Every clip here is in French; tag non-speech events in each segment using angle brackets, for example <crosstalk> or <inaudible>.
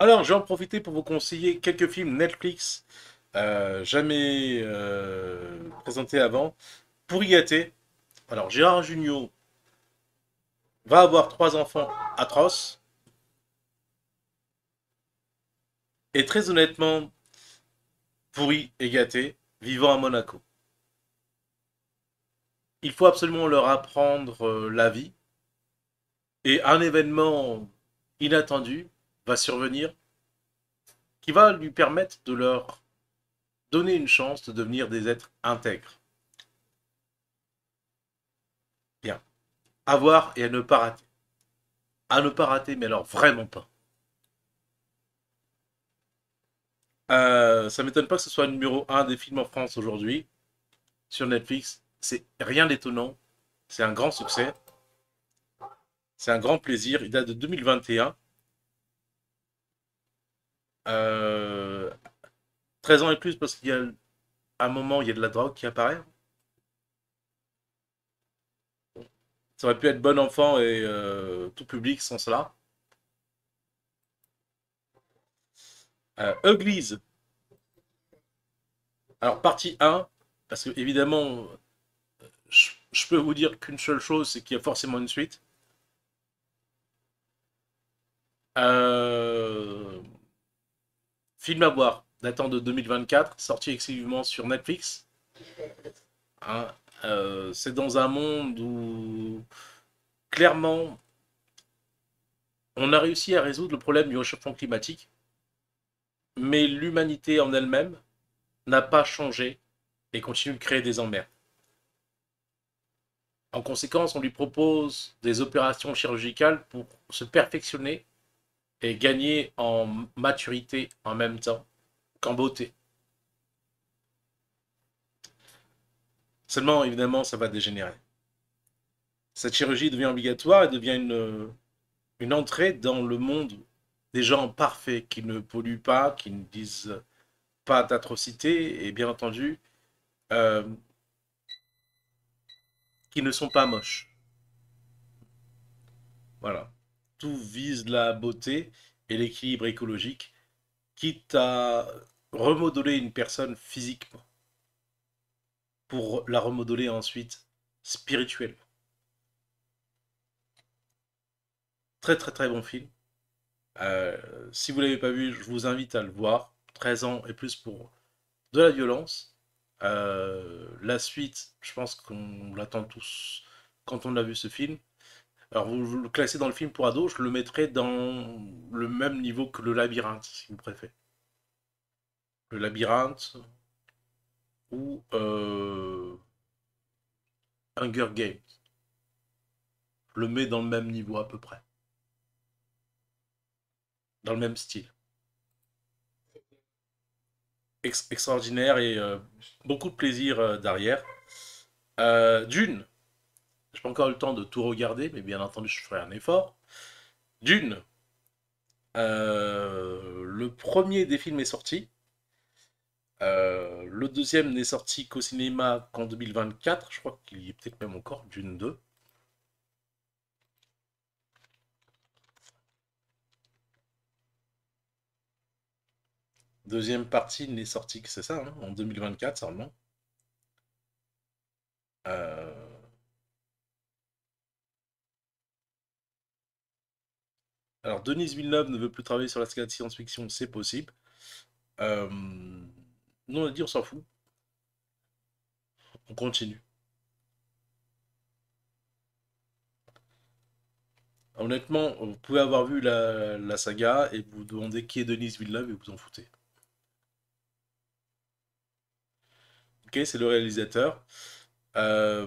Alors, je vais en profiter pour vous conseiller quelques films Netflix euh, jamais euh, présentés avant pour y gâter. Alors, Gérard Jugnot va avoir trois enfants atroces. Et très honnêtement, pourri et gâté, vivant à Monaco. Il faut absolument leur apprendre euh, la vie. Et un événement inattendu survenir qui va lui permettre de leur donner une chance de devenir des êtres intègres. Bien. À voir et à ne pas rater. À ne pas rater, mais alors vraiment pas. Euh, ça m'étonne pas que ce soit numéro 1 des films en France aujourd'hui. Sur Netflix, c'est rien d'étonnant. C'est un grand succès. C'est un grand plaisir. Il date de 2021. 13 euh, ans et plus parce qu'il y a un moment, il y a de la drogue qui apparaît. Ça aurait pu être bon enfant et euh, tout public sans cela. Euh. Alors, partie 1, parce que évidemment, je, je peux vous dire qu'une seule chose, c'est qu'il y a forcément une suite. Euh, film à voir, datant de 2024, sorti exclusivement sur Netflix. Hein, euh, c'est dans un monde où, clairement, on a réussi à résoudre le problème du réchauffement climatique, mais l'humanité en elle-même n'a pas changé et continue de créer des emmerdes. En conséquence, on lui propose des opérations chirurgicales pour se perfectionner et gagner en maturité en même temps qu'en beauté. Seulement, évidemment, ça va dégénérer. Cette chirurgie devient obligatoire et devient une, entrée dans le monde des gens parfaits qui ne polluent pas, qui ne disent pas d'atrocités et bien entendu, euh, qui ne sont pas moches. Voilà tout vise la beauté et l'équilibre écologique, quitte à remodeler une personne physiquement pour la remodeler ensuite spirituellement. Très très très bon film. Euh, si vous ne l'avez pas vu, je vous invite à le voir. 13 ans et plus pour de la violence. Euh, la suite, je pense qu'on l'attend tous quand on a vu ce film. Alors, vous, le classez dans le film pour ados, je le mettrai dans le même niveau que le labyrinthe, si vous préférez. Le labyrinthe ou euh, Hunger Games. Je le mets dans le même niveau à peu près. Dans le même style. extraordinaire et euh, beaucoup de plaisir euh, derrière. Dune, je n'ai pas encore eu le temps de tout regarder, mais bien entendu, je ferai un effort. D'une, euh, le premier des films est sorti. Euh, le deuxième n'est sorti qu'au cinéma qu'en 2024. Je crois qu'il y est peut-être même encore Dune 2. Deuxième partie n'est sortie que c'est ça, hein, en 2024 seulement. Euh... Alors, Denise Villeneuve ne veut plus travailler sur la science-fiction, c'est possible. Euh, nous, on a dit, on s'en fout. On continue. Honnêtement, vous pouvez avoir vu la, saga et vous demandez qui est Denise Villeneuve et vous en foutez. Ok, c'est le réalisateur. Euh,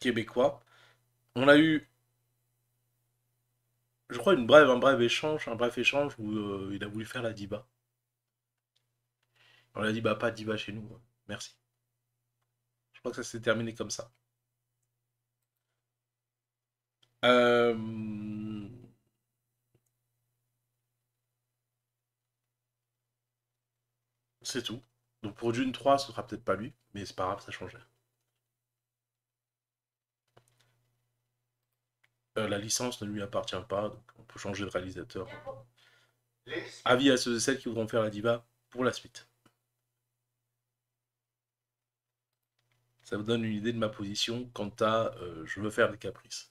québécois. On a eu je crois, une brève, un bref échange, un bref échange où euh, il a voulu faire la diva. On a dit, bah pas diva chez nous, merci. Je crois que ça s'est terminé comme ça. Euh, c'est tout. Donc pour Dune 3, ce sera peut-être pas lui, mais c'est pas grave, ça change euh, la licence ne lui appartient pas. Donc... peut changer de réalisateur. Avis à ceux et celles qui voudront faire la diva pour la suite. Ça vous donne une idée de ma position quant à euh, je veux faire des caprices.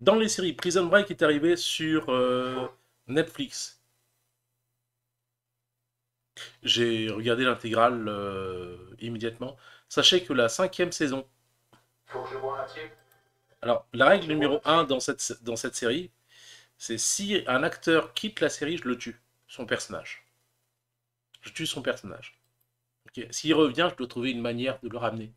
Dans les séries, Prison Break est arrivé sur euh, Netflix. J'ai regardé l'intégrale immédiatement. Sachez que la cinquième saison. Alors, la règle numéro 1 dans cette, série, c'est si un acteur quitte la série, je le tue, son personnage. Je tue son personnage. S'il revient, je dois trouver une manière de le ramener.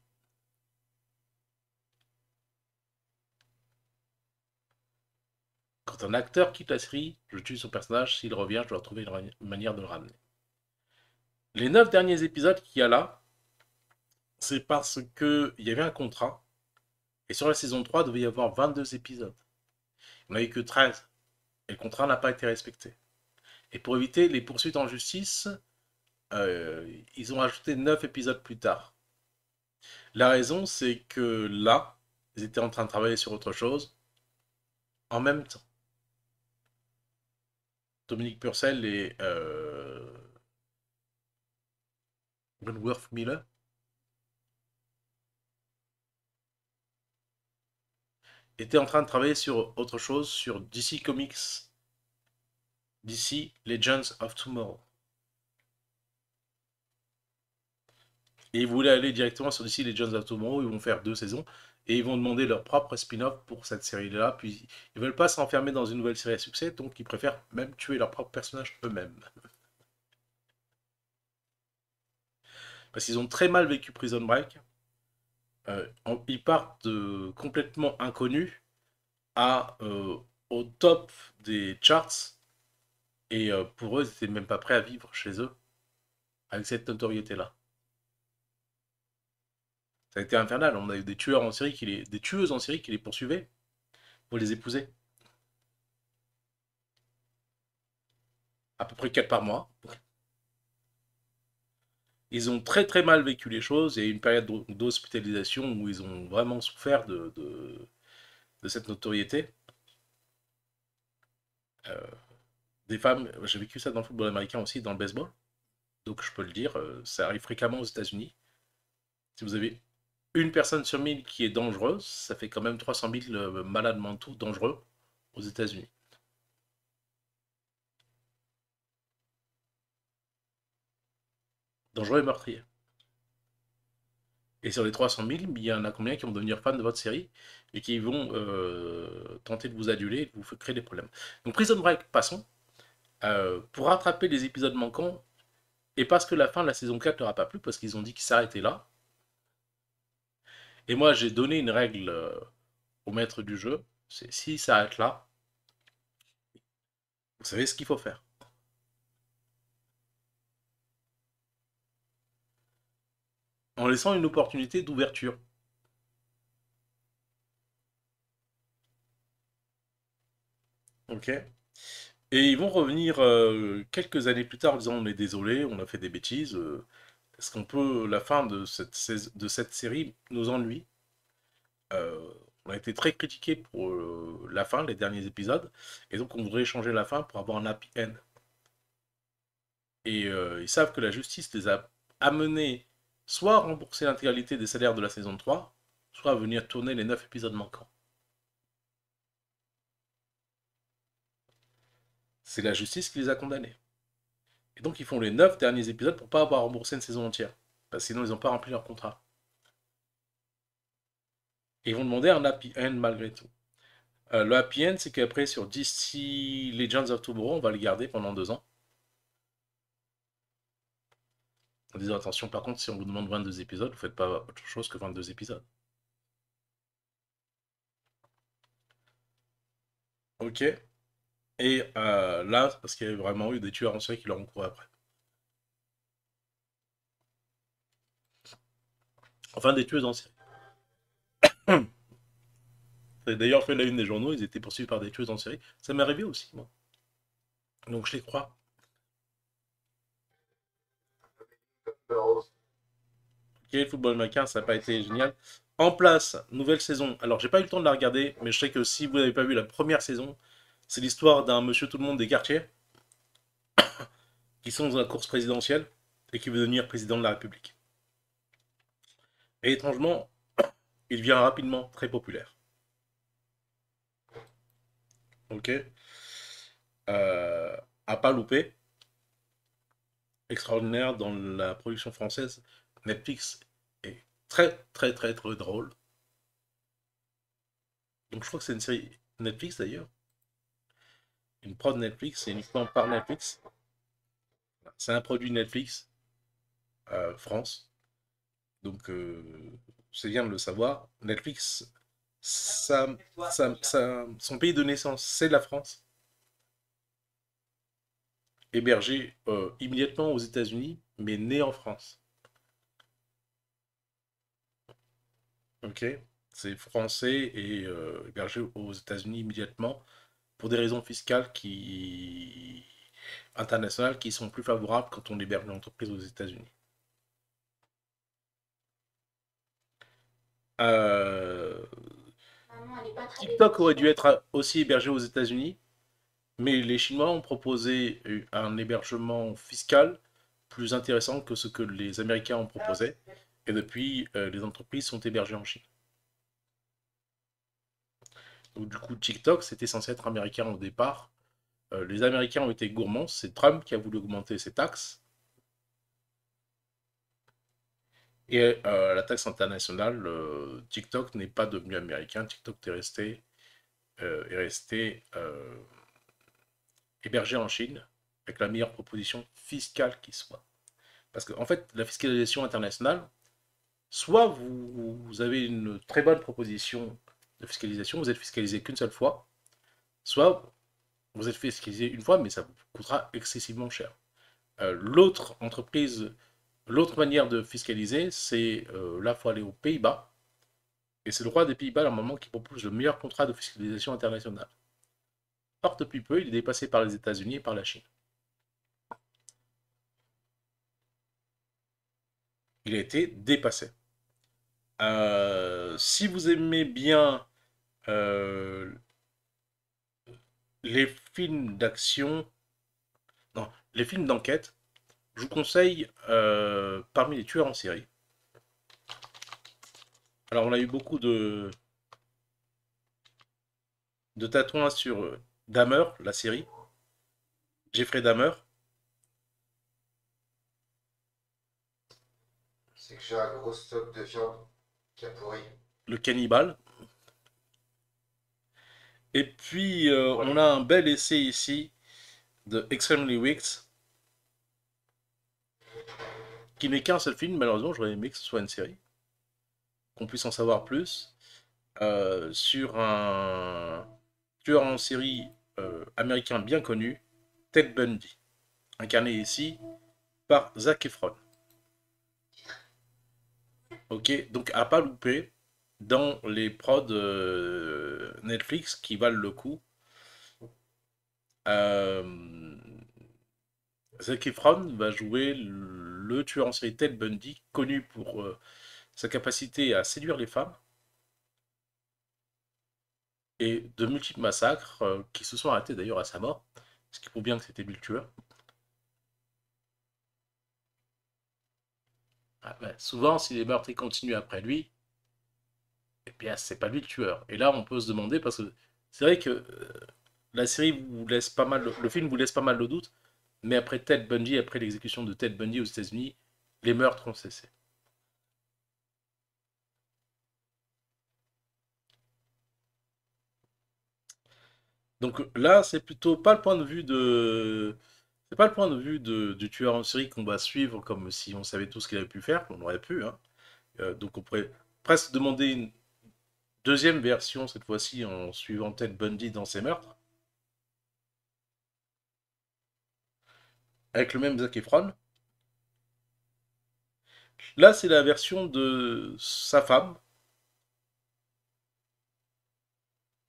Quand un acteur quitte la série, je tue son personnage. S'il revient, je dois trouver une manière de le ramener. Les neuf derniers épisodes qu'il y a là, c'est parce qu'il y avait un contrat. Et sur la saison 3, il devait y avoir 22 épisodes. Il n'y en a eu que 13. Et le contrat n'a pas été respecté. Et pour éviter les poursuites en justice, euh, ils ont ajouté 9 épisodes plus tard. La raison, c'est que là, ils étaient en train de travailler sur autre chose en même temps. Dominique Purcell et euh, Miller étaient en train de travailler sur autre chose, sur DC Comics, DC Legends of Tomorrow. Et ils voulaient aller directement sur DC Legends of Tomorrow, ils vont faire deux saisons, et ils vont demander leur propre spin-off pour cette série-là, puis ils veulent pas s'enfermer dans une nouvelle série à succès, donc ils préfèrent même tuer leur propre personnage eux-mêmes. Parce qu'ils ont très mal vécu Prison Break. Euh, ils partent de complètement inconnus à euh, au top des charts. Et euh, pour eux, ils n'étaient même pas prêts à vivre chez eux avec cette notoriété-là. Ça a été infernal. On a eu des tueurs en série qui les, des tueuses en série qui les poursuivaient pour les épouser. À peu près 4 par mois. Ils ont très très mal vécu les choses. Il y a eu une période d'hospitalisation où ils ont vraiment souffert de, de, cette notoriété. Euh, des femmes, j'ai vécu ça dans le football américain aussi, dans le baseball. Donc je peux le dire, euh, ça arrive fréquemment aux États-Unis. Si vous avez une personne sur mille qui est dangereuse, ça fait quand même 300 000 euh, malades mentaux dangereux aux États-Unis. Dangereux et meurtrier. Et sur les 300 000, il y en a combien qui vont devenir fans de votre série et qui vont euh, tenter de vous aduler et de vous créer des problèmes. Donc Prison Break, passons. Euh, pour rattraper les épisodes manquants, et parce que la fin de la saison 4 n'aura pas plu, parce qu'ils ont dit qu'ils s'arrêtaient là, et moi, j'ai donné une règle euh, au maître du jeu, c'est s'il s'arrête là, vous savez ce qu'il faut faire. En laissant une opportunité d'ouverture. Ok Et ils vont revenir euh, quelques années plus tard en disant on est désolé, on a fait des bêtises. Euh, est-ce qu'on peut, la fin de cette, série nous ennuie? Euh, On a été très critiqué pour la fin, les derniers épisodes, et donc on voudrait changer la fin pour avoir un happy end. Et ils savent que la justice les a amenés soit rembourser l'intégralité des salaires de la saison 3, soit venir tourner les 9 épisodes manquants. C'est la justice qui les a condamnés. Et donc ils font les 9 derniers épisodes pour pas avoir remboursé une saison entière. Parce que sinon ils n'ont pas rempli leur contrat. Et ils vont demander un happy end malgré tout. Euh, le happy end, c'est qu'après sur DC Legends of Tomorrow, on va le garder pendant deux ans. En disant attention, par contre, si on vous demande 22 épisodes, vous faites pas autre chose que 22 épisodes. Ok. Et euh, là, parce qu'il y a vraiment eu des tueurs en série qui leur ont couru après. Enfin, des tueuses en série. <coughs> D'ailleurs, fait la une des journaux, ils étaient poursuivis par des tueuses en série. Ça m'est arrivé aussi, moi. Donc je les crois. Le football américain, ça n'a pas été génial. En place, nouvelle saison. Alors, j'ai pas eu le temps de la regarder, mais je sais que si vous n'avez pas vu la première saison, c'est l'histoire d'un monsieur tout le monde des quartiers <coughs> qui sont dans la course présidentielle et qui veut devenir président de la République. Et étrangement, <coughs> il devient rapidement très populaire. Ok euh, À pas louper. Extraordinaire dans la production française. Netflix est très très très très drôle. Donc je crois que c'est une série Netflix d'ailleurs. Une prod Netflix, c'est uniquement par Netflix. C'est un produit Netflix euh, France. Donc euh, c'est bien de le savoir. Netflix, son pays de naissance, c'est la France. Hébergé euh, immédiatement aux États-Unis, mais né en France. Ok C'est français et euh, hébergé aux États-Unis immédiatement pour des raisons fiscales qui internationales qui sont plus favorables quand on héberge une entreprise aux États-Unis. Euh, TikTok aurait dû être aussi hébergé aux États-Unis, mais les Chinois ont proposé un hébergement fiscal plus intéressant que ce que les Américains ont proposé. Et depuis, euh, les entreprises sont hébergées en Chine. Donc du coup, TikTok, c'était censé être américain au départ. Euh, les Américains ont été gourmands. C'est Trump qui a voulu augmenter ses taxes. Et euh, la taxe internationale, TikTok n'est pas devenu américain. TikTok est resté, est resté hébergé en Chine avec la meilleure proposition fiscale qui soit. Parce qu'en en fait, la fiscalisation internationale, soit vous, avez une très bonne proposition de fiscalisation, vous êtes fiscalisé qu'une seule fois, soit vous êtes fiscalisé une fois, mais ça vous coûtera excessivement cher. Euh, l'autre entreprise, l'autre manière de fiscaliser, c'est là, il faut aller aux Pays-Bas, et c'est le roi des Pays-Bas, normalement, qui propose le meilleur contrat de fiscalisation internationale. Or, depuis peu, il est dépassé par les États-Unis et par la Chine. Il a été dépassé. Euh, si vous aimez bien euh, les films d'action, non, les films d'enquête, je vous conseille euh, parmi les tueurs en série. Alors on a eu beaucoup de tatouages sur Dahmer, la série. Jeffrey Dahmer. C'est que j'ai un gros stock de viande pourri. Le cannibale. Et puis, euh, on a un bel essai ici de Extremely Wicked, qui n'est qu'un seul film. Malheureusement, j'aurais aimé que ce soit une série, qu'on puisse en savoir plus, euh, sur un tueur en série euh, américain bien connu, Ted Bundy, incarné ici par Zac Efron. Ok, donc à pas louper, dans les prods euh, Netflix qui valent le coup. Euh, Zac Efron va jouer le tueur en série Ted Bundy, connu pour euh, sa capacité à séduire les femmes et de multiples massacres qui se sont arrêtés d'ailleurs à sa mort, ce qui prouve bien que c'était lui. Ah ben, souvent, si les meurtres continuent après lui, eh bien, c'est pas lui le tueur. Et là, on peut se demander, parce que c'est vrai que euh, la série vous laisse pas mal, le film vous laisse pas mal de doutes, mais après Ted Bundy, après l'exécution de Ted Bundy aux États-Unis, les meurtres ont cessé. Donc là, c'est plutôt pas le point de vue de. C'est pas le point de vue de, du tueur en série qu'on va suivre comme si on savait tout ce qu'il avait pu faire, on aurait pu. Hein. Euh, donc on pourrait presque demander une, Deuxième version, cette fois-ci, en suivant Ted Bundy dans ses meurtres. Avec le même Zac Efron. Là, c'est la version de sa femme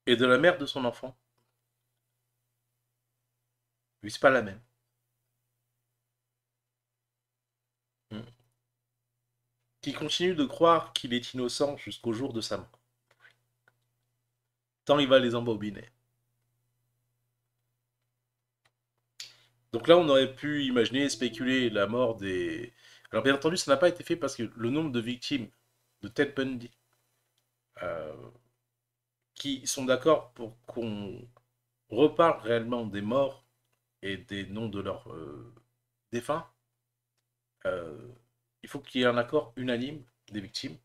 et de la mère de son enfant. Oui, c'est pas la même. Qui continue de croire qu'il est innocent jusqu'au jour de sa mort. Tant il va les embobiner. Donc là, on aurait pu imaginer, spéculer la mort des... Alors bien entendu, ça n'a pas été fait parce que le nombre de victimes de Ted Bundy euh, qui sont d'accord pour qu'on reparle réellement des morts et des noms de leurs euh, défunts, euh, il faut qu'il y ait un accord unanime des victimes.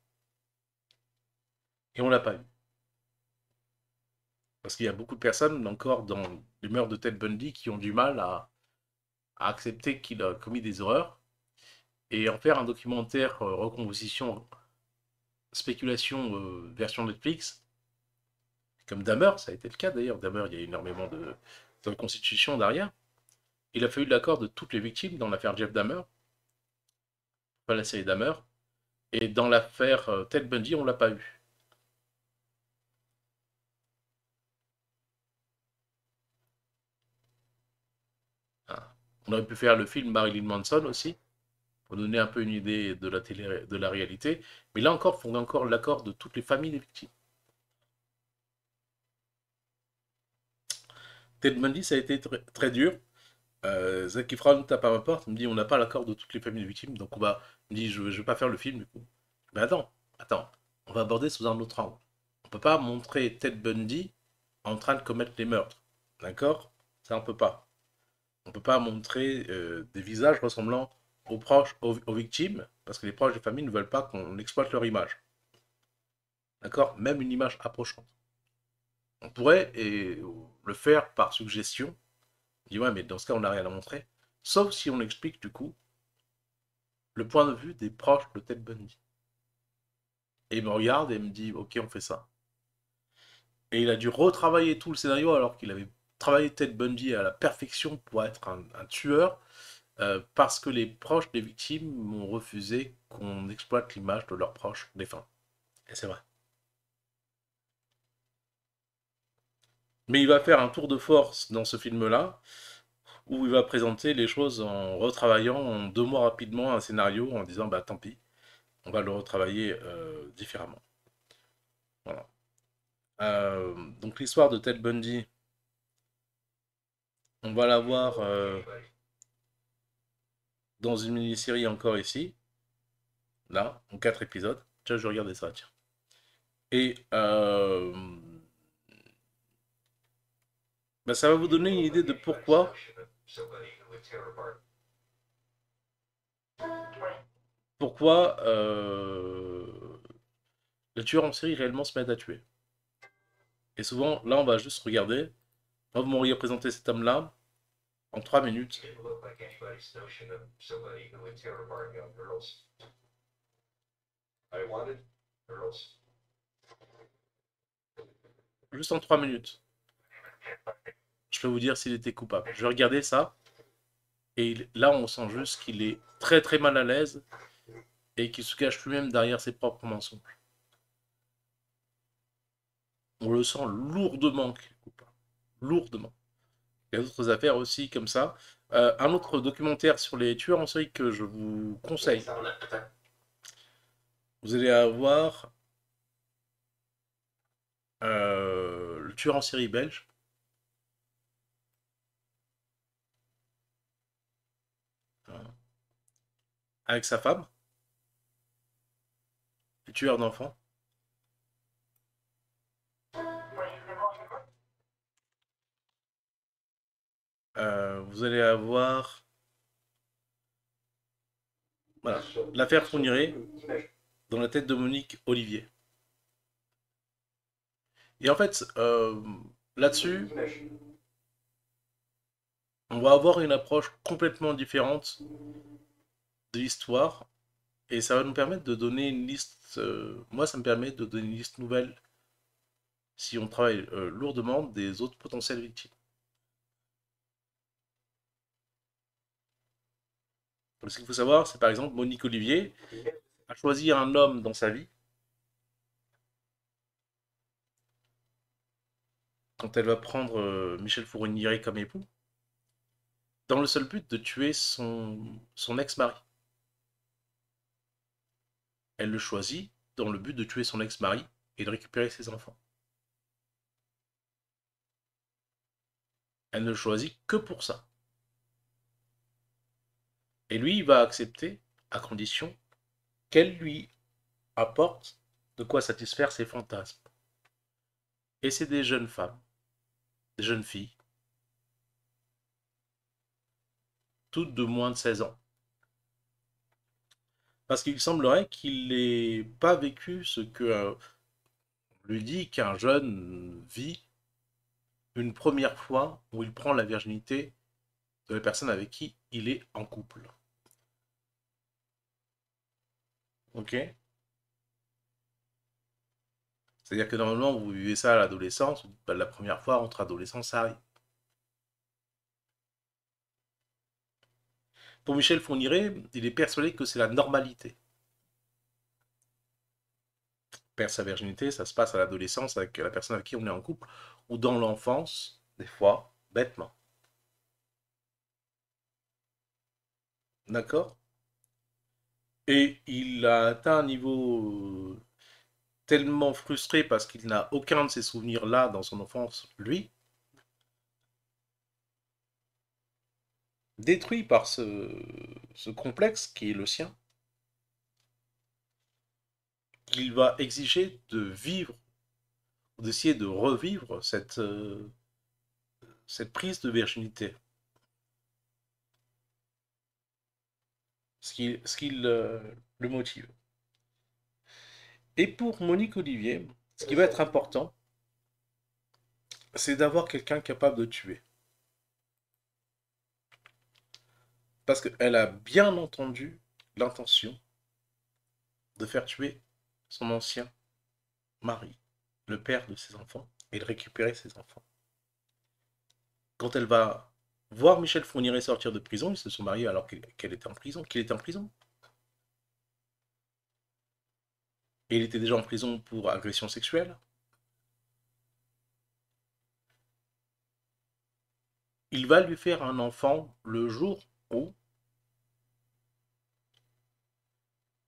Et on l'a pas eu. Parce qu'il y a beaucoup de personnes encore dans l'humeur de Ted Bundy qui ont du mal à, accepter qu'il a commis des horreurs et en faire un documentaire euh, recomposition spéculation euh, version Netflix comme Dahmer, ça a été le cas d'ailleurs. Dahmer, il y a énormément de, de constitution derrière. Il a fallu l'accord de toutes les victimes dans l'affaire Jeff Dahmer, pas la série Dahmer, et dans l'affaire euh, Ted Bundy, on l'a pas eu. Ah. On aurait pu faire le film Marilyn Manson aussi, pour donner un peu une idée de la, télé, de la réalité. Mais là encore, il faut encore l'accord de toutes les familles des victimes. Ted Bundy, ça a été très, dur. Euh, Zac Efron tape à ma porte, me dit on n'a pas l'accord de toutes les familles des victimes, donc on va, me dit je ne vais pas faire le film du coup. Mais attends, attends, on va aborder sous un autre angle. On peut pas montrer Ted Bundy en train de commettre les meurtres, d'accord? Ça on peut pas. On peut pas montrer euh, des visages ressemblant aux proches, aux, victimes, parce que les proches des familles ne veulent pas qu'on exploite leur image. D'accord? Même une image approchante. On pourrait le faire par suggestion. Dit ouais, mais dans ce cas, on n'a rien à montrer. Sauf si on explique du coup le point de vue des proches de Ted Bundy. Et il me regarde et me dit ok, on fait ça. Et il a dû retravailler tout le scénario alors qu'il avait travaillé Ted Bundy à la perfection pour être un, tueur. Euh, parce que les proches des victimes m'ont refusé qu'on exploite l'image de leurs proches défunts. Et c'est vrai. Mais il va faire un tour de force dans ce film-là, où il va présenter les choses en retravaillant en deux mois rapidement un scénario, en disant bah tant pis, on va le retravailler euh, différemment. Voilà. Euh, donc l'histoire de Ted Bundy, on va la voir euh, dans une mini-série encore ici, là, en quatre épisodes. Tiens, je vais regarder ça, tiens. Et ben, ça va vous donner une idée de pourquoi pourquoi euh, le tueur en série réellement se met à tuer. Et souvent, là, on va juste regarder. vous m'auriez présenté cet homme-là en 3 minutes. Juste en 3 minutes je vous dire s'il était coupable. Je regarder ça. Et là, on sent juste qu'il est très très mal à l'aise et qu'il se cache lui-même derrière ses propres mensonges. On le sent lourdement qu'il coupable. Lourdement. Il y a d'autres affaires aussi comme ça. Euh, un autre documentaire sur les tueurs en série que je vous conseille. Vous allez avoir euh, le tueur en série belge. Avec sa femme, tueur d'enfants. Euh, vous allez avoir voilà, l'affaire Fourniret dans la tête de Monique Olivier. Et en fait, euh, là-dessus, on va avoir une approche complètement différente de l'histoire et ça va nous permettre de donner une liste. Euh, moi, ça me permet de donner une liste nouvelle si on travaille euh, lourdement des autres potentielles victimes. Ce qu'il faut savoir, c'est par exemple Monique Olivier a choisi un homme dans sa vie quand elle va prendre euh, Michel Fournier comme époux, dans le seul but de tuer son, son ex-mari. Elle le choisit dans le but de tuer son ex-mari et de récupérer ses enfants. Elle ne le choisit que pour ça. Et lui, il va accepter à condition qu'elle lui apporte de quoi satisfaire ses fantasmes. Et c'est des jeunes femmes, des jeunes filles, toutes de moins de 16 ans. Parce qu'il semblerait qu'il n'ait pas vécu ce que euh, lui dit qu'un jeune vit une première fois où il prend la virginité de la personne avec qui il est en couple. Ok C'est-à-dire que normalement, vous vivez ça à l'adolescence, bah, la première fois entre adolescents, ça arrive. Pour Michel Fourniret, il est persuadé que c'est la normalité. Perdre sa virginité, ça se passe à l'adolescence avec la personne avec qui on est en couple, ou dans l'enfance, des fois, bêtement. D'accord? Et il a atteint un niveau tellement frustré parce qu'il n'a aucun de ces souvenirs-là dans son enfance, lui, détruit par ce, complexe qui est le sien, il va exiger de vivre, d'essayer de revivre cette, euh, prise de virginité. Ce qui, le motive. Et pour Monique Olivier, ce qui va être important, c'est d'avoir quelqu'un capable de tuer. Parce qu'elle a bien entendu l'intention de faire tuer son ancien mari, le père de ses enfants, et de récupérer ses enfants. Quand elle va voir Michel Fourniret sortir de prison, ils se sont mariés alors qu'elle était en prison, qu'il était en prison. Et il était déjà en prison pour agression sexuelle. Il va lui faire un enfant le jour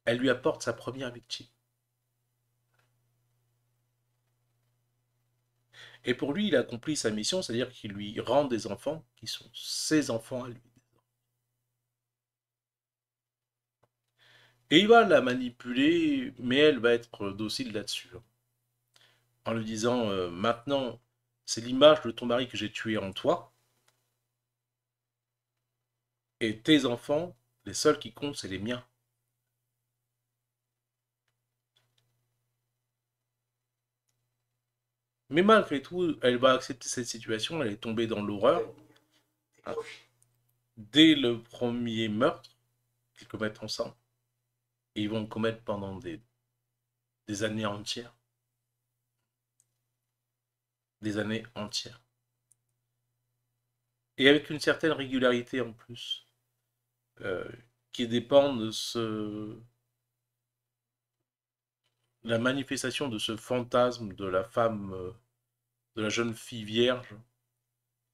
elle lui apporte sa première victime. Et pour lui, il accomplit sa mission, c'est-à-dire qu'il lui rend des enfants qui sont ses enfants à lui. Et il va la manipuler, mais elle va être docile là-dessus. Hein. En lui disant, euh, maintenant, c'est l'image de ton mari que j'ai tué en toi. Et tes enfants, les seuls qui comptent, c'est les miens. Mais malgré tout, elle va accepter cette situation, elle est tombée dans l'horreur. Dès le premier meurtre qu'ils commettent ensemble, et ils vont commettre pendant des années entières. Des années entières. Et avec une certaine régularité en plus, euh, qui dépend de ce, la manifestation de ce fantasme de la femme euh, de la jeune fille vierge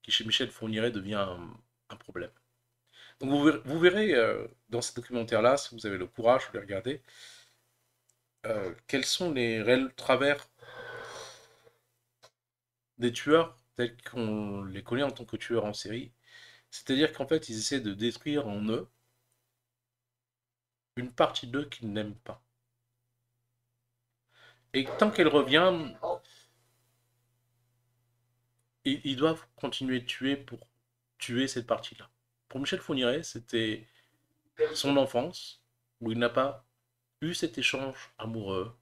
qui chez Michel Fourniret devient un, problème. Donc vous verrez, euh, dans ce documentaire-là, si vous avez le courage de les regarder, quels sont les réels travers des tueurs tels qu'on les connaît en tant que tueurs en série. C'est-à-dire qu'en fait, ils essaient de détruire en eux une partie d'eux qu'ils n'aiment pas. Et tant qu'elle revient, ils, doivent continuer de tuer pour tuer cette partie-là. Pour Michel Fourniret, c'était son enfance, où il n'a pas eu cet échange amoureux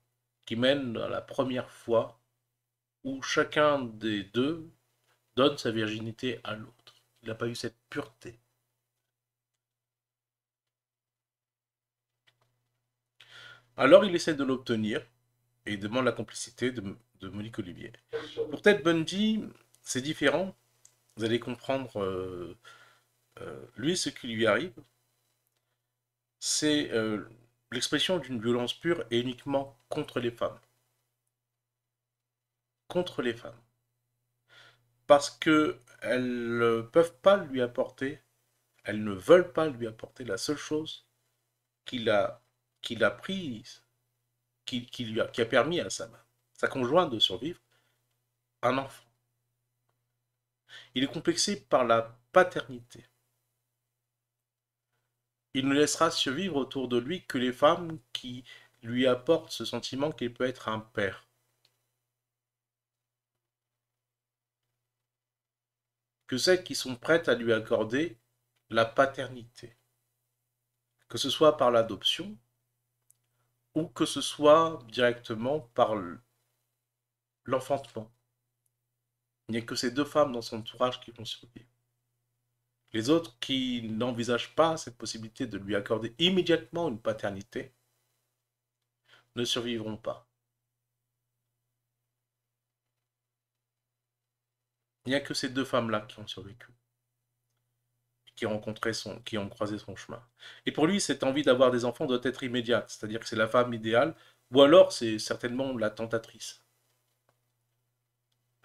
qui mène à la première fois où chacun des deux donne sa virginité à l'autre. Il n'a pas eu cette pureté. Alors il essaie de l'obtenir et demande la complicité de, Monique Olivier. Pour Ted Bundy, c'est différent. Vous allez comprendre, euh, euh, lui, ce qui lui arrive, c'est euh, l'expression d'une violence pure et uniquement contre les femmes. Contre les femmes. Parce qu'elles ne peuvent pas lui apporter, elles ne veulent pas lui apporter la seule chose qu'il a, qu'il a prise qui a permis à sa, sa conjointe de survivre, un enfant. Il est complexé par la paternité. Il ne laissera survivre autour de lui que les femmes qui lui apportent ce sentiment qu'il peut être un père. Que celles qui sont prêtes à lui accorder la paternité. Que ce soit par l'adoption ou que ce soit directement par l'enfantement. Il n'y a que ces deux femmes dans son entourage qui vont survivre. Les autres qui n'envisagent pas cette possibilité de lui accorder immédiatement une paternité ne survivront pas. Il n'y a que ces deux femmes-là qui ont survécu, qui ont, son, qui ont croisé son chemin. Et pour lui, cette envie d'avoir des enfants doit être immédiate, c'est-à-dire que c'est la femme idéale, ou alors c'est certainement la tentatrice.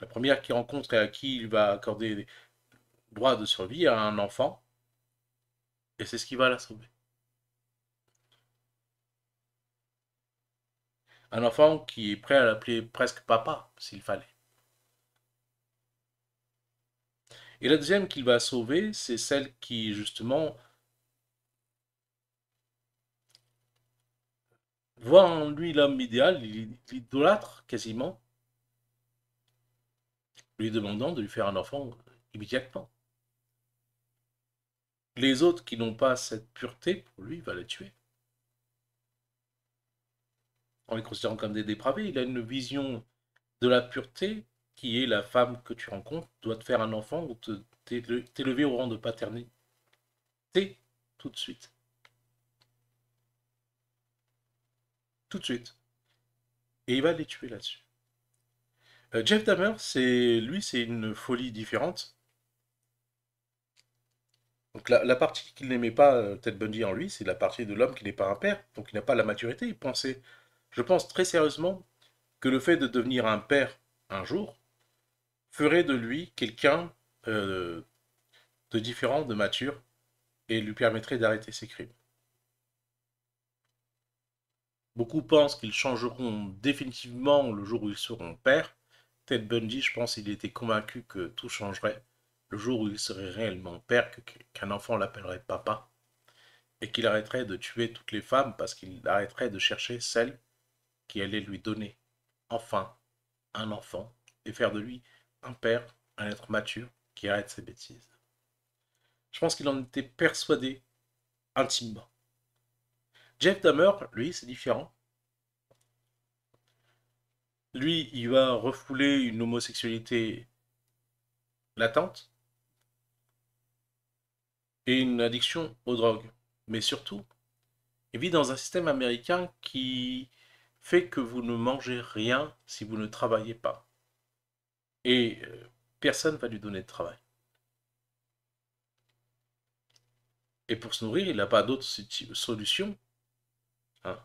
La première qu'il rencontre et à qui il va accorder droit de survie à un enfant, et c'est ce qui va la sauver. Un enfant qui est prêt à l'appeler presque papa, s'il fallait. Et la deuxième qu'il va sauver, c'est celle qui, justement, voit en lui l'homme idéal, l'idolâtre quasiment, lui demandant de lui faire un enfant immédiatement. Les autres qui n'ont pas cette pureté, pour lui, il va les tuer. En les considérant comme des dépravés, il a une vision de la pureté qui est la femme que tu rencontres doit te faire un enfant ou t'élever au rang de paternité tout de suite. Tout de suite. Et il va les tuer là-dessus. Euh, Jeff Dahmer, c'est lui, c'est une folie différente. Donc la, partie qu'il n'aimait pas, euh, Ted Bundy en lui, c'est la partie de l'homme qui n'est pas un père, donc il n'a pas la maturité. Je pense très sérieusement, que le fait de devenir un père un jour ferait de lui quelqu'un euh, de différent, de mature, et lui permettrait d'arrêter ses crimes. Beaucoup pensent qu'ils changeront définitivement le jour où ils seront pères. Ted Bundy, je pense, il était convaincu que tout changerait le jour où il serait réellement père, qu'un enfant l'appellerait papa, et qu'il arrêterait de tuer toutes les femmes parce qu'il arrêterait de chercher celle qui allait lui donner, enfin, un enfant, et faire de lui un père, un être mature qui arrête ses bêtises. Je pense qu'il en était persuadé intimement. Jeff Dahmer, lui, c'est différent. Lui, il va refouler une homosexualité latente, et une addiction aux drogues. Mais surtout, il vit dans un système américain qui fait que vous ne mangez rien si vous ne travaillez pas. Et euh, personne ne va lui donner de travail. Et pour se nourrir, il n'a pas d'autre solution hein,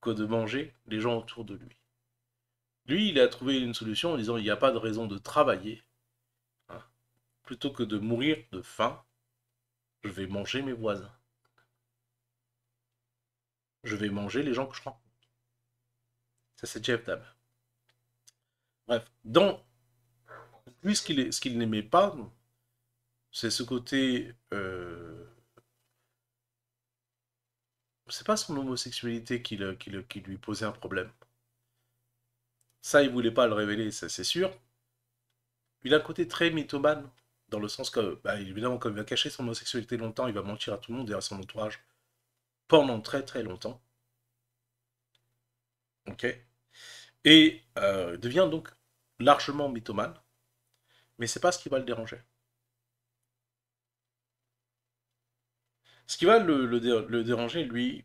que de manger les gens autour de lui. Lui, il a trouvé une solution en disant il n'y a pas de raison de travailler. Hein. plutôt que de mourir de faim, je vais manger mes voisins. Je vais manger les gens que je rencontre. Ça, c'est Jeff Dahmer. Bref, dans lui, ce qu'il n'aimait pas, c'est ce côté. Euh, c'est pas son homosexualité qui, lui posait un problème. Ça, il voulait pas le révéler, ça c'est sûr. Il a un côté très mythomane dans le sens que, bah, évidemment, comme il va cacher son homosexualité longtemps, il va mentir à tout le monde et à son entourage pendant très très longtemps. Ok Et euh, devient donc largement mythomane, mais c'est pas ce qui va le déranger. Ce qui va le, déranger, lui,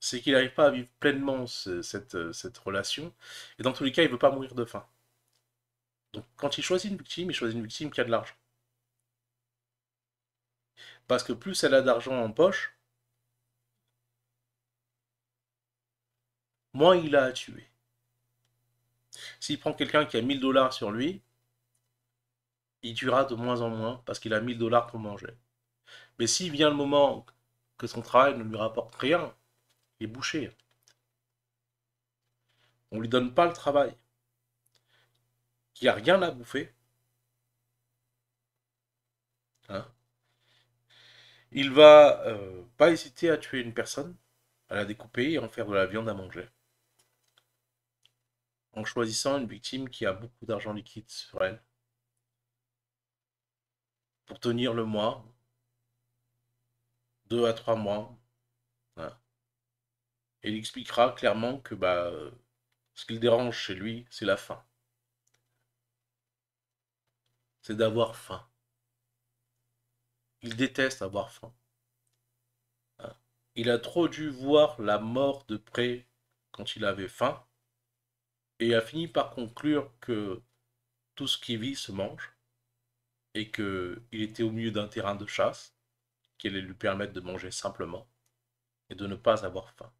c'est qu'il n'arrive pas à vivre pleinement cette, cette relation, et dans tous les cas, il ne veut pas mourir de faim. Donc quand il choisit une victime, il choisit une victime qui a de l'argent. Parce que plus elle a d'argent en poche, moins il a à tuer. S'il prend quelqu'un qui a 1000 dollars sur lui, il tuera de moins en moins parce qu'il a 1000 dollars pour manger. Mais s'il vient le moment que son travail ne lui rapporte rien, il est bouché. on lui donne pas le travail, qu'il a rien à bouffer, hein, il va euh, pas hésiter à tuer une personne, à la découper et en faire de la viande à manger. En choisissant une victime qui a beaucoup d'argent liquide sur elle. Pour tenir le mois, deux à trois mois. Il expliquera clairement que bah, ce qui le dérange chez lui, c'est la faim. C'est d'avoir faim. Il déteste avoir faim. Il a trop dû voir la mort de près quand il avait faim et a fini par conclure que tout ce qui vit se mange et qu'il était au milieu d'un terrain de chasse qui allait lui permettre de manger simplement et de ne pas avoir faim.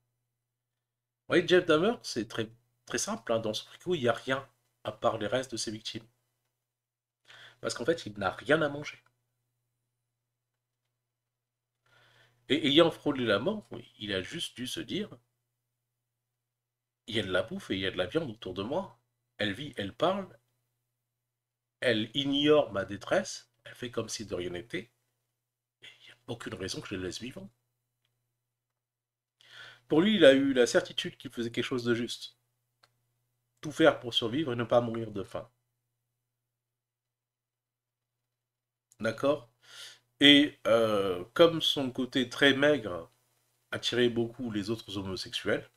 Vous voyez, Jeff Dahmer, c'est très, très simple. Hein. Dans ce frigo, il n'y a rien à part les restes de ses victimes. Parce qu'en fait, il n'a rien à manger. Et ayant frôlé la mort, il a juste dû se dire il y a de la bouffe et il y a de la viande autour de moi. Elle vit, elle parle, elle ignore ma détresse, elle fait comme si de rien n'était. Il n'y a aucune raison que je les laisse vivants. Pour lui, il a eu la certitude qu'il faisait quelque chose de juste. Tout faire pour survivre et ne pas mourir de faim. D'accord? Et euh, comme son côté très maigre attirait beaucoup les autres homosexuels,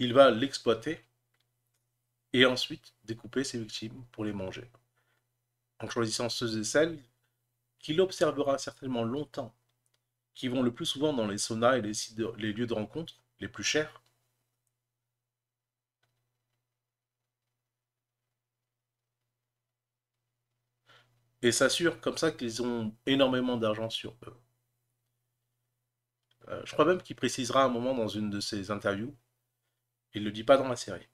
il va l'exploiter et ensuite découper ses victimes pour les manger. En choisissant ceux et celles qu'il observera certainement longtemps, qui vont le plus souvent dans les saunas et les, lieux de rencontre les plus chers, et s'assure comme ça qu'ils ont énormément d'argent sur eux. Euh, je crois même qu'il précisera un moment dans une de ses interviews, il ne le dit pas dans la série,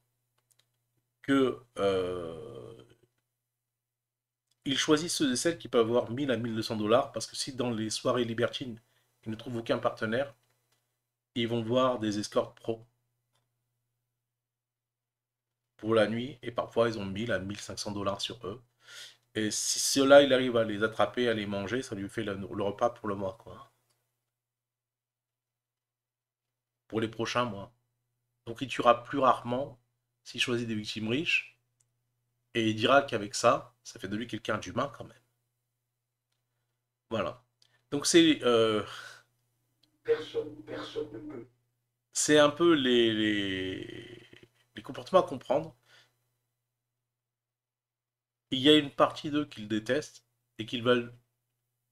que euh, il choisit ceux et celles qui peuvent avoir 1000 à 1200 dollars, parce que si dans les soirées libertines, ils ne trouvent aucun partenaire, ils vont voir des escortes pro pour la nuit, et parfois ils ont 1000 à 1500 dollars sur eux. Et si cela, il arrive à les attraper, à les manger, ça lui fait le, repas pour le mois. Pour les prochains mois. Donc il tuera plus rarement s'il choisit des victimes riches. Et il dira qu'avec ça, ça fait de lui quelqu'un d'humain quand même. Voilà. Donc c'est... Euh, personne, personne ne peut. C'est un peu les, les comportements à comprendre il y a une partie d'eux qu'ils détestent et qu'ils veulent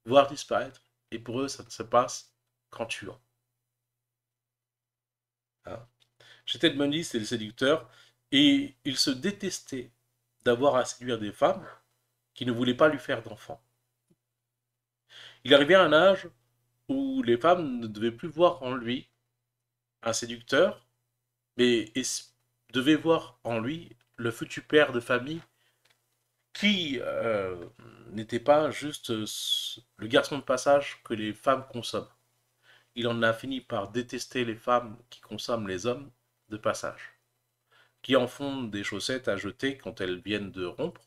voir disparaître. Et pour eux, ça ne se passe qu'en tuant. Hein? J'étais le Bundy, c'est le séducteur, et il se détestait d'avoir à séduire des femmes qui ne voulaient pas lui faire d'enfants. Il arrivait à un âge où les femmes ne devaient plus voir en lui un séducteur, mais devaient voir en lui le futur père de famille qui euh, n'était pas juste le garçon de passage que les femmes consomment. Il en a fini par détester les femmes qui consomment les hommes de passage, qui en font des chaussettes à jeter quand elles viennent de rompre,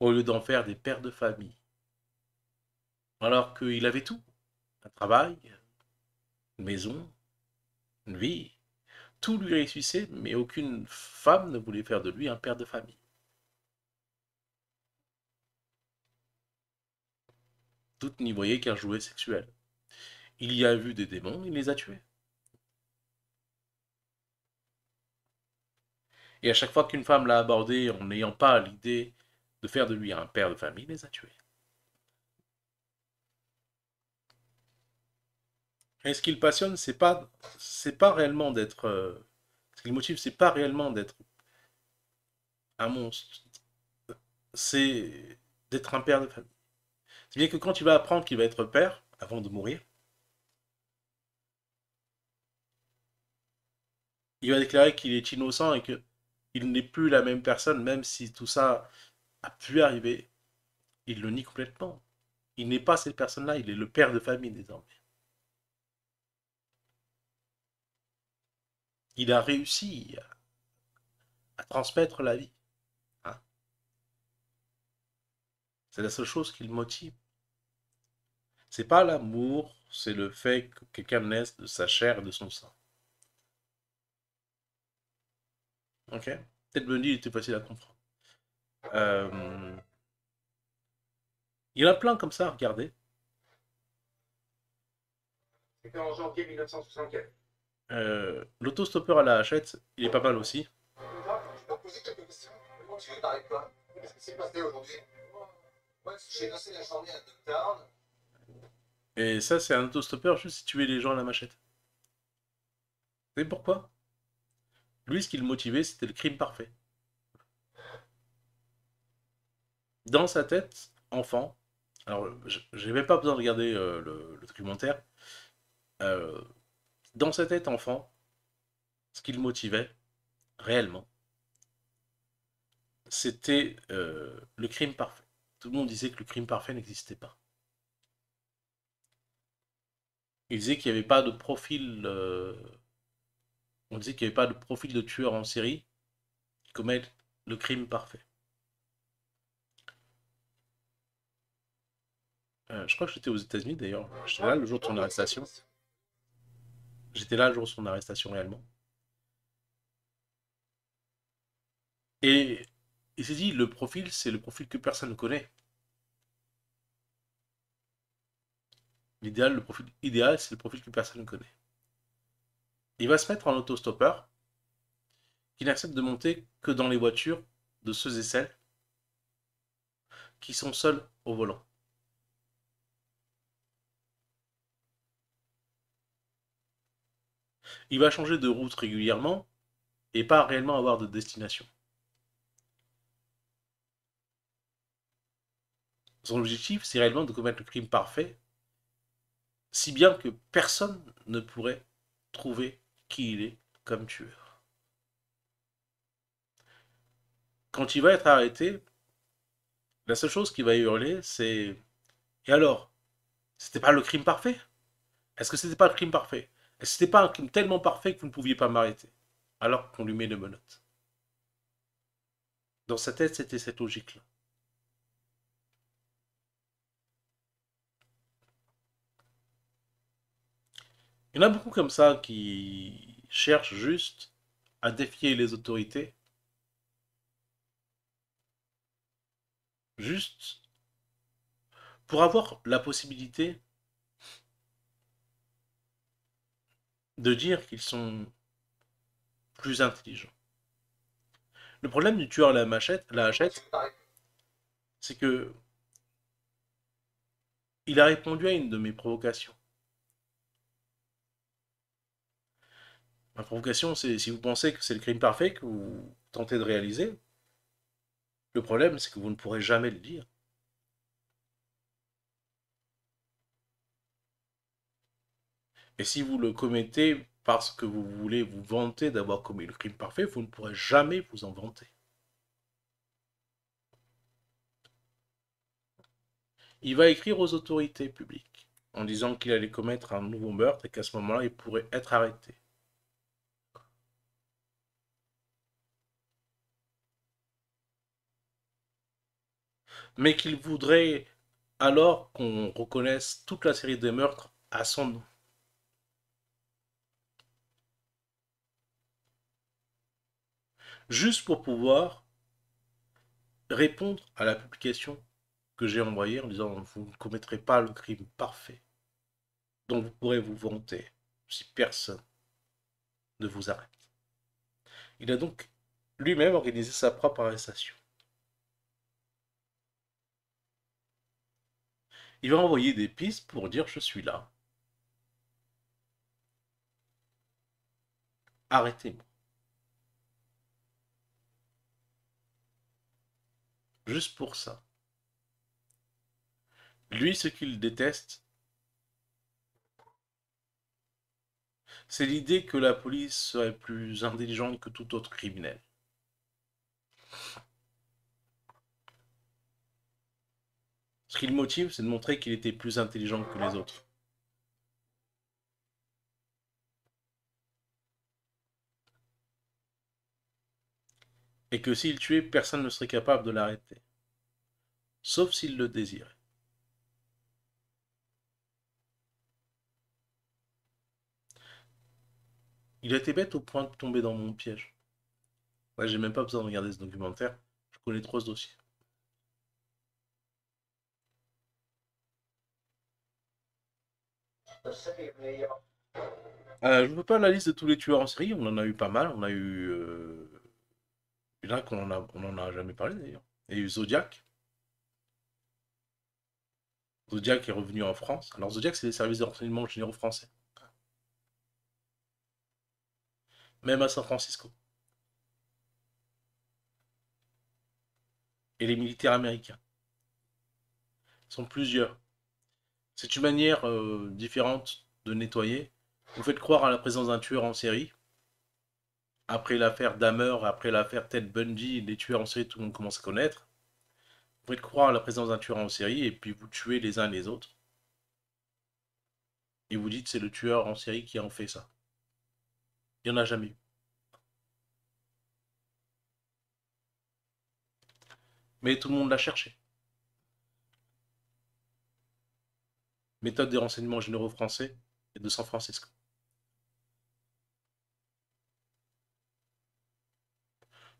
au lieu d'en faire des pères de famille. Alors qu'il avait tout, un travail, une maison, une vie, tout lui réussissait, mais aucune femme ne voulait faire de lui un père de famille. Toutes n'y voyaient qu'un jouet sexuel. Il y a vu des démons, il les a tués. Et à chaque fois qu'une femme l'a abordé en n'ayant pas l'idée de faire de lui un père de famille, il les a tués. Et ce qui le passionne, c'est pas, pas réellement d'être. Euh, ce qui le motive, c'est pas réellement d'être un monstre. C'est d'être un père de famille. C'est bien que quand il va apprendre qu'il va être père, avant de mourir, il va déclarer qu'il est innocent et qu'il n'est plus la même personne, même si tout ça a pu arriver. Il le nie complètement. Il n'est pas cette personne-là, il est le père de famille désormais. il a réussi à, transmettre la vie. Hein. c'est la seule chose qui le motive. C'est pas l'amour, c'est le fait que quelqu'un naisse de sa chair et de son sang. Ok Peut-être Bundy était facile à comprendre. Euh, il y en a plein comme ça, regardez. C'était en janvier 1964. Euh, L'autostoppeur à la hachette, il est pas mal aussi. Je peux poser quelques questions Comment tu t'arrêtes pas Qu'est-ce qui s'est passé aujourd'hui Moi, j'ai passé la journée à Dogtown. Et ça, c'est un autostoppeur juste si tuer les gens à la machette. Vous savez pourquoi? Lui, ce qui le motivait, c'était le crime parfait. Dans sa tête, enfant, alors j'ai même pas besoin de regarder euh, le, documentaire, euh, dans sa tête, enfant, ce qui le motivait, réellement, c'était euh, le crime parfait. Tout le monde disait que le crime parfait n'existait pas. Il disait qu'il n'y avait pas de profil. On disait qu'il n'y avait pas de profil de tueur en série qui commet le crime parfait. Euh, je crois que j'étais aux États-Unis d'ailleurs. J'étais là le jour de son arrestation. J'étais là le jour de son arrestation réellement. Et il s'est dit, le profil, c'est le profil que personne ne connaît. L'idéal, le profil idéal, c'est le profil que personne ne connaît. Il va se mettre en autostoppeur, qui n'accepte de monter que dans les voitures de ceux et celles qui sont seuls au volant. Il va changer de route régulièrement et pas réellement avoir de destination. Son objectif, c'est réellement de commettre le crime parfait, si bien que personne ne pourrait trouver qui il est comme tueur. Quand il va être arrêté, la seule chose qu'il va hurler, c'est Et alors? C'était pas le crime parfait? Est-ce que c'était pas le crime parfait? C'était pas un crime tellement parfait que vous ne pouviez pas m'arrêter, alors qu'on lui met les menottes. Dans sa tête, c'était cette logique-là. Il y en a beaucoup comme ça qui cherchent juste à défier les autorités, juste pour avoir la possibilité de dire qu'ils sont plus intelligents. Le problème du tueur à la machette, la hachette, c'est que il a répondu à une de mes provocations. Ma provocation, c'est si vous pensez que c'est le crime parfait que vous tentez de réaliser, le problème, c'est que vous ne pourrez jamais le dire. Et si vous le commettez parce que vous voulez vous vanter d'avoir commis le crime parfait, vous ne pourrez jamais vous en vanter. Il va écrire aux autorités publiques en disant qu'il allait commettre un nouveau meurtre et qu'à ce moment-là, il pourrait être arrêté. Mais qu'il voudrait alors qu'on reconnaisse toute la série des meurtres à son nom. juste pour pouvoir répondre à la publication que j'ai envoyée en disant vous ne commettrez pas le crime parfait dont vous pourrez vous vanter si personne ne vous arrête. Il a donc lui-même organisé sa propre arrestation. Il va envoyer des pistes pour dire je suis là. Arrêtez-moi. Juste pour ça. Lui, ce qu'il déteste, c'est l'idée que la police serait plus intelligente que tout autre criminel. Ce qui le motive, c'est de montrer qu'il était plus intelligent que les autres. Et que s'il tuait, personne ne serait capable de l'arrêter. Sauf s'il le désirait. Il été bête au point de tomber dans mon piège. J'ai même pas besoin de regarder ce documentaire. Je connais trois dossiers. Euh, je veux pas la liste de tous les tueurs en série, on en a eu pas mal. On a eu. Euh... Il y en a qu'on a... on en a jamais parlé d'ailleurs. Il y a eu Zodiac. Zodiac est revenu en France. Alors Zodiac, c'est les services de renseignement généraux français. Même à San Francisco. Et les militaires américains. Ils sont plusieurs. C'est une manière euh, différente de nettoyer. Vous faites croire à la présence d'un tueur en série. Après l'affaire Dahmer, après l'affaire Ted Bundy, les tueurs en série, tout le monde commence à connaître. Vous faites croire à la présence d'un tueur en série et puis vous tuez les uns les autres. Et vous dites c'est le tueur en série qui en fait ça. Il n'y en a jamais eu. Mais tout le monde l'a cherché. Méthode des renseignements généraux français et de San Francisco.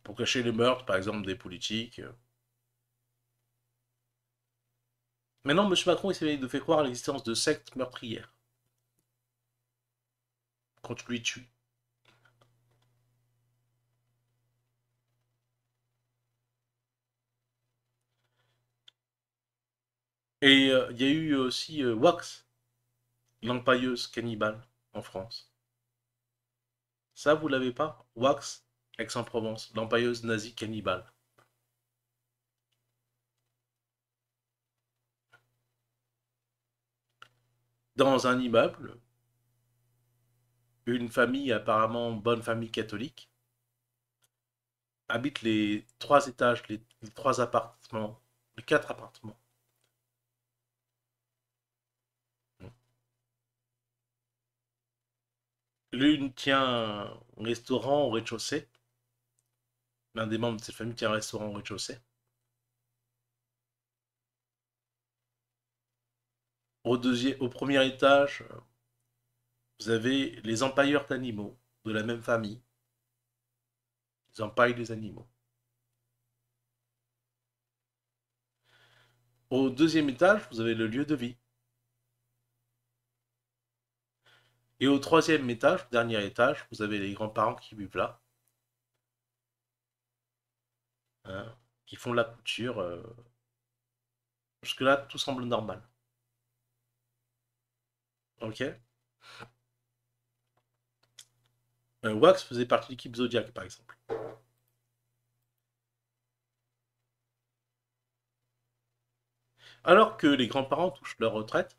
Pour cacher les meurtres, par exemple, des politiques. Maintenant, M. Macron essaie de faire croire l'existence de sectes meurtrières. Quand tu lui tues. Et euh, il y a eu aussi euh, Wax, l'empailleuse cannibale en France. Ça, vous l'avez pas? Wax, Aix-en-Provence, l'empailleuse nazie cannibale. Dans un immeuble, une famille, apparemment bonne famille catholique, habite les trois étages, les trois appartements, les quatre appartements. L'une tient un restaurant au rez-de-chaussée. L'un des membres de cette famille tient un restaurant au rez-de-chaussée. Au, premier étage, vous avez les empailleurs d'animaux de la même famille. Ils empaillent les animaux. Au deuxième étage, vous avez le lieu de vie. Et au troisième étage, dernier étage, vous avez les grands-parents qui vivent là. Hein, qui font la couture. Euh, jusque-là, tout semble normal. Ok euh, Wax faisait partie de l'équipe Zodiac, par exemple. Alors que les grands-parents touchent leur retraite,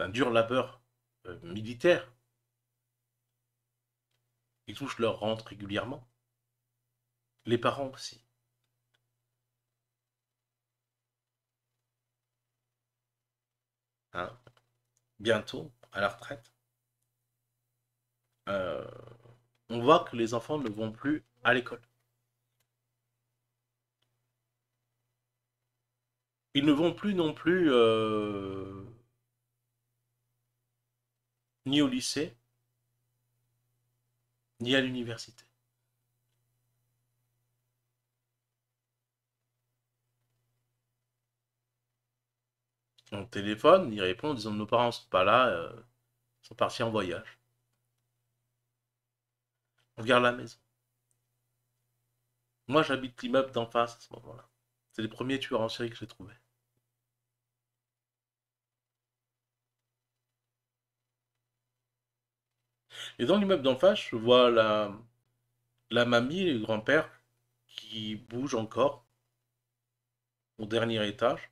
d'un dur labeur euh, militaire. Ils touchent leur rente régulièrement. Les parents aussi. Hein Bientôt, à la retraite, euh, on voit que les enfants ne vont plus à l'école. Ils ne vont plus non plus euh, ni au lycée, ni à l'université. On téléphone, il répond en disant nos parents sont pas là, euh, sont partis en voyage. On garde la maison. Moi j'habite l'immeuble d'en face à ce moment-là. C'est les premiers tueurs en série que j'ai trouvés. Et dans l'immeuble d'en face, je vois la, la mamie et le grand-père qui bougent encore au dernier étage,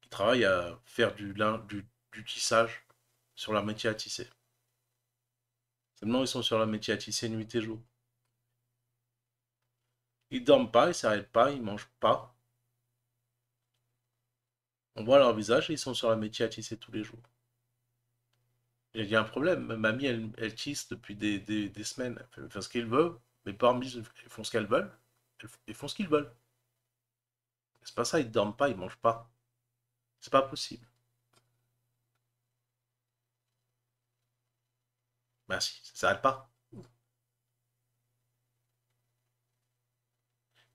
qui travaillent à faire du, lin, du, tissage sur la métier à tisser. Seulement, ils sont sur la métier à tisser nuit et jour. Ils dorment pas, ils s'arrêtent pas, ils mangent pas. On voit leur visage et ils sont sur la métier à tisser tous les jours. Il y a un problème. Mamie, elle, elle depuis des, des- des semaines. Elle fait ce qu'elle veut. Mes parents ils font ce qu'elles veulent. Ils font ce qu'ils veulent. C'est pas ça, ils dorment pas, ils mangent pas. C'est pas possible. Ben si, ça s'arrête pas.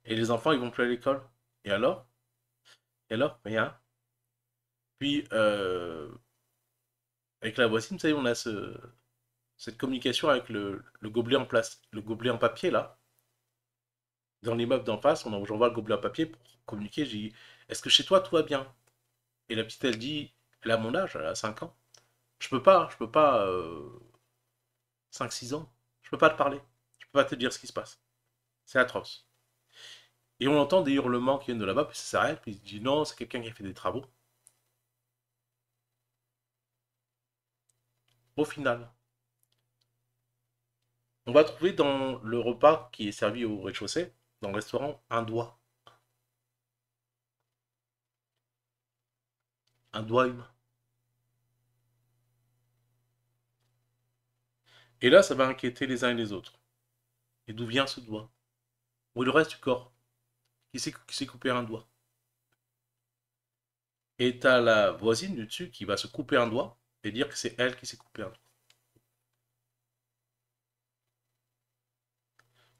Et les enfants, ils vont plus à l'école. Et alors? Et alors? Rien. Puis, euh, avec la voisine, vous savez, on a ce, cette communication avec le, le gobelet en place, le gobelet en papier, là. Dans l'immeuble d'en face, on en- j'envoie le gobelet en papier pour communiquer. J'ai dit, est-ce que chez toi, tout va bien? Et la petite, elle dit, elle a mon âge, elle a 5 ans. Je peux pas, je peux pas, euh, 5-6 ans. Je peux pas te parler. Je peux pas te dire ce qui se passe. C'est atroce. Et on entend des hurlements qui viennent de là-bas, puis ça s'arrête, puis il dit non, c'est quelqu'un qui a fait des travaux. Au final, on va trouver dans le repas qui est servi au rez-de-chaussée, dans le restaurant, un doigt. Un doigt humain. Et là, ça va inquiéter les uns et les autres. Et d'où vient ce doigt? Ou le reste du corps? Qui s'est qui s'est coupé un doigt? Et t'as la voisine du dessus qui va se couper un doigt dire que c'est elle qui s'est coupé un doigt.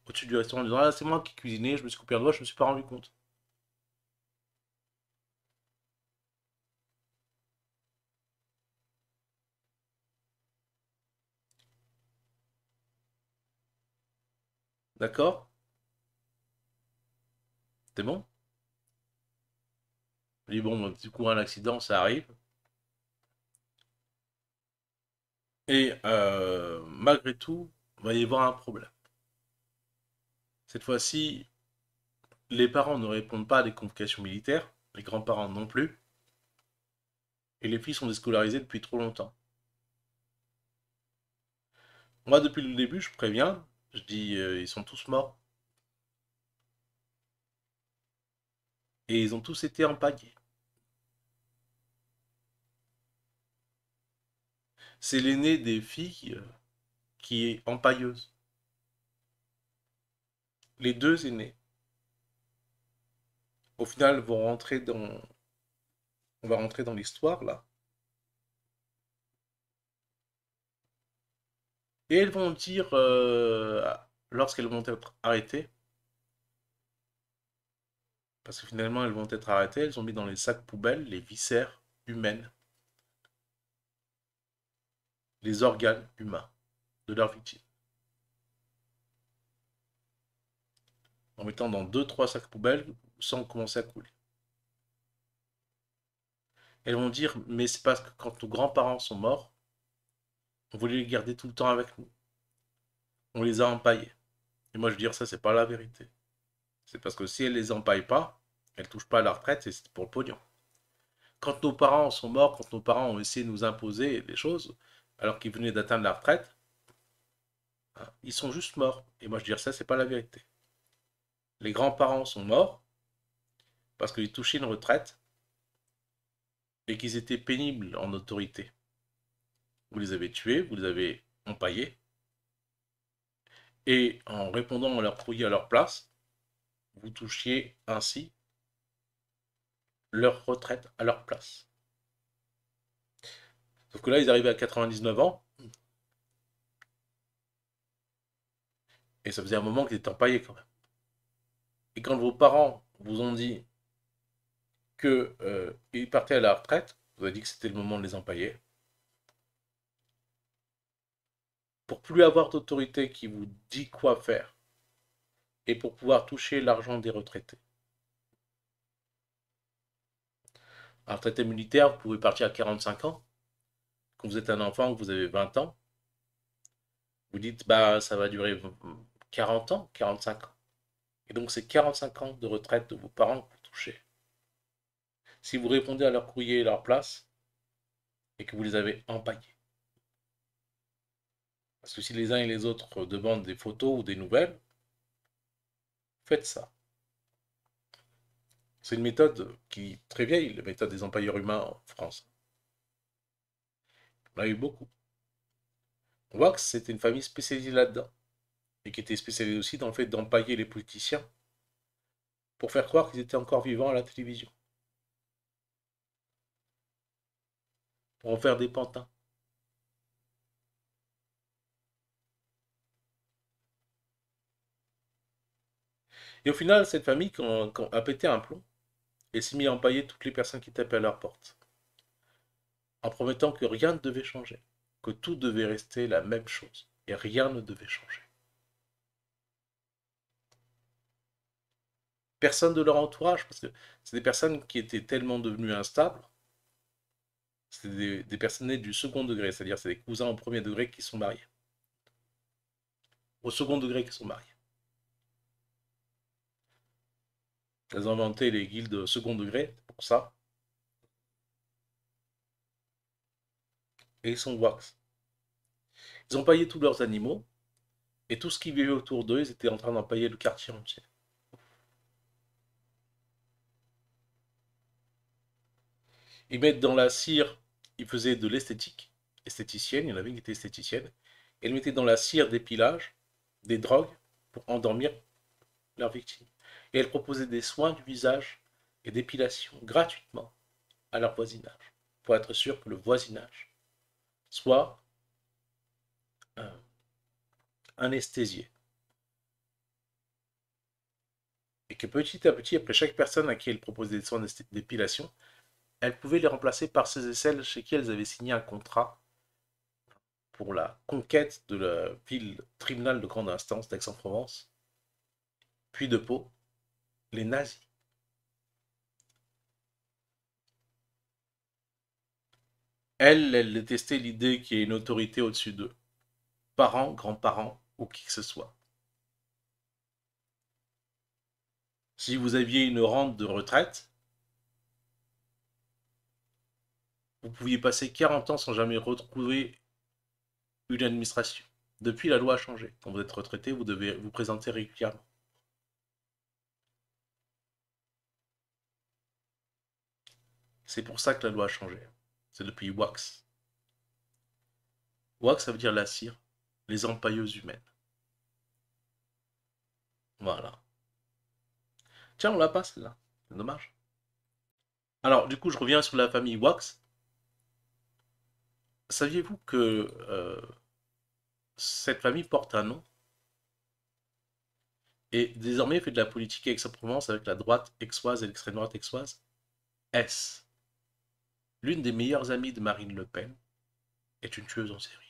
Au-dessus du restaurant disant Ah, c'est moi qui cuisinais, je me suis coupé un doigt, je me suis pas rendu compte. D'accord? C'est bon? Je dis bon, du coup, un accident, ça arrive. Et euh, malgré tout, il va y avoir un problème. Cette fois-ci, les parents ne répondent pas à des convocations militaires, les grands-parents non plus, et les filles sont déscolarisées depuis trop longtemps. Moi, depuis le début, je préviens, je dis euh, ils sont tous morts, et ils ont tous été empaillés. C'est l'aîné des filles euh, qui est empailleuse. Les deux aînés, au final, vont rentrer dans, on va rentrer dans l'histoire là, et elles vont dire, euh, lorsqu'elles vont être arrêtées, parce que finalement elles vont être arrêtées, elles ont mis dans les sacs poubelles les viscères humaines, les organes humains de leurs victimes, en mettant dans deux, trois sacs poubelles sans commencer à couler. Elles vont dire, mais c'est parce que quand nos grands-parents sont morts, on voulait les garder tout le temps avec nous. On les a empaillés. Et moi je veux dire, ça c'est pas la vérité. C'est parce que si elles les empaillent pas, elles touchent pas à la retraite et c'est pour le pognon. Quand nos parents sont morts, quand nos parents ont essayé de nous imposer des choses, alors qu'ils venaient d'atteindre la retraite, hein, ils sont juste morts. Et moi je dire, ça c'est pas la vérité. Les grands-parents sont morts parce qu'ils touchaient une retraite et qu'ils étaient pénibles en autorité. Vous les avez tués, vous les avez empaillés, et en répondant à leur courrier à leur place, vous touchiez ainsi leur retraite à leur place. Sauf que là, ils arrivaient à 99 ans, et ça faisait un moment qu'ils étaient empaillés quand même. Et quand vos parents vous ont dit qu'ils euh, partaient à la retraite, vous avez dit que c'était le moment de les empailler, pour plus avoir d'autorité qui vous dit quoi faire et pour pouvoir toucher l'argent des retraités. Un retraité militaire, vous pouvez partir à 45 ans. Quand vous êtes un enfant, que vous avez 20 ans, vous dites, bah, ça va durer 40 ans, 45 ans. Et donc, c'est 45 ans de retraite de vos parents que vous touchez. Si vous répondez à leur courrier et leur place, et que vous les avez empaillés. Parce que si les uns et les autres demandent des photos ou des nouvelles, faites ça. C'est une méthode qui est très vieille, la méthode des empailleurs humains en France. On a eu beaucoup. Wax, c'était une famille spécialisée là-dedans. Et qui était spécialisée aussi dans le fait d'empailler les politiciens pour faire croire qu'ils étaient encore vivants à la télévision. Pour en faire des pantins. Et au final, cette famille a pété un plomb et s'est mis à empailler toutes les personnes qui tapaient à leur porte. Promettant que rien ne devait changer, que tout devait rester la même chose et rien ne devait changer. Personne de leur entourage, parce que c'est des personnes qui étaient tellement devenues instables, c'est des, des, personnes nées du second degré, c'est-à-dire c'est des cousins au premier degré qui sont mariés. Au second degré qui sont mariés. Elles ont inventé les guildes second degré, pour ça. Et ils sont wax. Ils ont paillé tous leurs animaux, et tout ce qui vivait autour d'eux, ils étaient en train d'empailler le quartier entier. Ils mettent dans la cire, ils faisaient de l'esthétique, esthéticienne, il y en avait qui était esthéticienne, et ils mettaient dans la cire des pillages, des drogues, pour endormir leurs victimes et elles proposaient des soins du visage et d'épilation gratuitement à leur voisinage, pour être sûr que le voisinage soit euh. Et que petit à petit, après chaque personne à qui elles proposaient des soins d'épilation, elles pouvaient les remplacer par ceux et celles chez qui elles avaient signé un contrat pour la conquête de la ville tribunal de grande instance d'Aix-en-Provence, puis de Pau, les nazis. Elle, elle détestait l'idée qu'il y ait une autorité au-dessus d'eux, parents, grands-parents ou qui que ce soit. Si vous aviez une rente de retraite, vous pouviez passer 40 ans sans jamais retrouver une administration. Depuis, la loi a changé. Quand vous êtes retraité, vous devez vous présenter régulièrement. C'est pour ça que la loi a changé. C'est depuis wax. Wax, ça veut dire la cire, les empailleuses humaines. Voilà. Tiens, on la passe là. C'est dommage. Alors, du coup, je reviens sur la famille Wax. Saviez-vous que euh, cette famille porte un nom? Et désormais fait de la politique Aix-en-Provence avec la droite aixoise et l'extrême droite aixoise S. L'une des meilleures amies de Marine Le Pen est une tueuse en série.